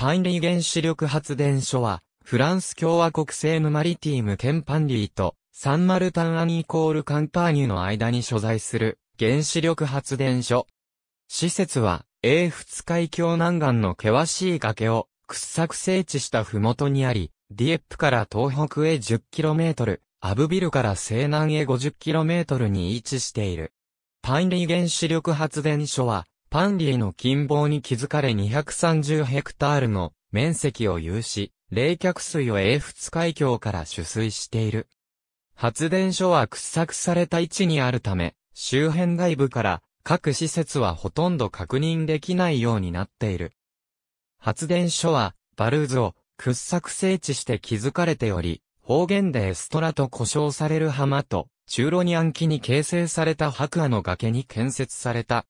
パンリー原子力発電所は、フランス共和国製のマリティームケンパンリーと、サンマルタンアニーコールカンパーニュの間に所在する原子力発電所。施設は、英仏海峡南岸の険しい崖を掘削整地した麓にあり、ディエップから東北へ 10km、アブビルから西南へ 50km に位置している。パンリー原子力発電所は、パンリーの近傍に築かれ230ヘクタールの面積を有し、冷却水を英仏海峡から取水している。発電所は掘削された位置にあるため、周辺外部から各施設はほとんど確認できないようになっている。発電所は、バルーズを掘削整地して築かれており、方言でエストラと呼称される浜と、中ロニアン期に形成された白亜の崖に建設された。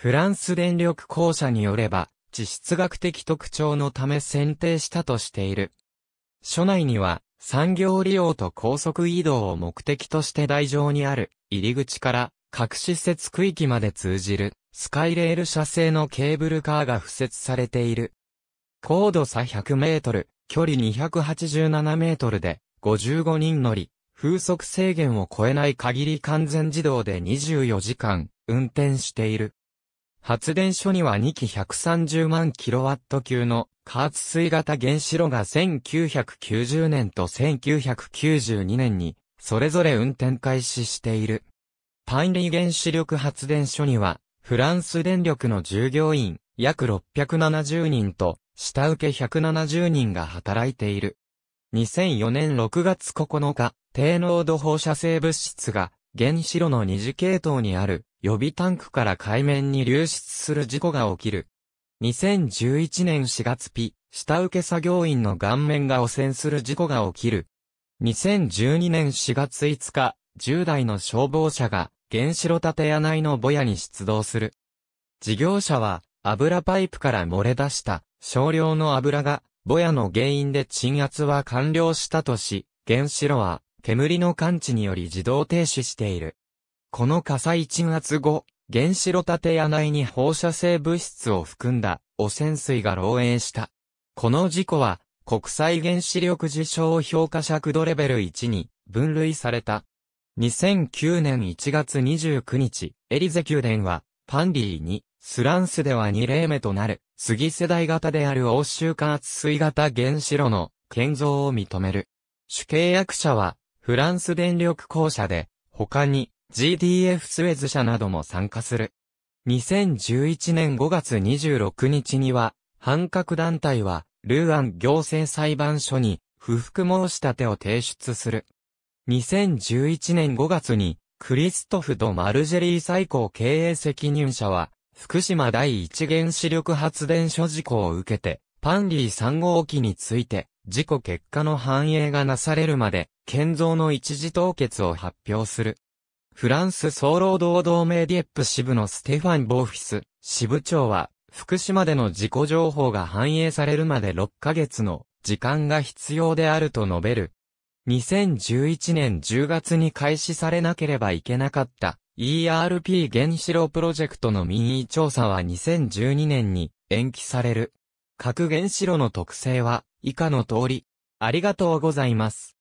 フランス電力公社によれば、地質学的特徴のため選定したとしている。署内には、産業利用と高速移動を目的として台上にある入り口から各施設区域まで通じるスカイレール社製のケーブルカーが付設されている。高度差100メートル、距離287メートルで55人乗り、風速制限を超えない限り完全自動で24時間運転している。発電所には2機130万キロワット級の加圧水型原子炉が1990年と1992年にそれぞれ運転開始している。パンリー原子力発電所にはフランス電力の従業員約670人と下請け170人が働いている。2004年6月9日、低濃度放射性物質が原子炉の二次系統にある予備タンクから海面に流出する事故が起きる。2011年4月ピ、下請け作業員の顔面が汚染する事故が起きる。2012年4月5日、10代の消防車が原子炉建屋内のボヤに出動する。事業者は油パイプから漏れ出した少量の油がボヤの原因で鎮圧は完了したとし、原子炉は煙の感知により自動停止している。この火災鎮圧後、原子炉建屋内に放射性物質を含んだ汚染水が漏洩した。この事故は国際原子力事象評価尺度レベル1に分類された。2009年1月29日、エリゼ宮殿はパンリーにスランスでは2例目となる次世代型である欧州加圧水型原子炉の建造を認める。主契約者はフランス電力公社で他に GDF スウェズ社なども参加する。2011年5月26日には、反核団体は、ルーアン行政裁判所に、不服申し立てを提出する。2011年5月に、クリストフとマルジェリー最高経営責任者は、福島第一原子力発電所事故を受けて、パンリー3号機について、事故結果の反映がなされるまで、建造の一時凍結を発表する。フランス総労働同盟ディエップ支部のステファン・ボーフィス支部長は、福島での事故情報が反映されるまで6ヶ月の時間が必要であると述べる。2011年10月に開始されなければいけなかった ERP 原子炉プロジェクトの民意調査は2012年に延期される。各原子炉の特性は以下の通り。ありがとうございます。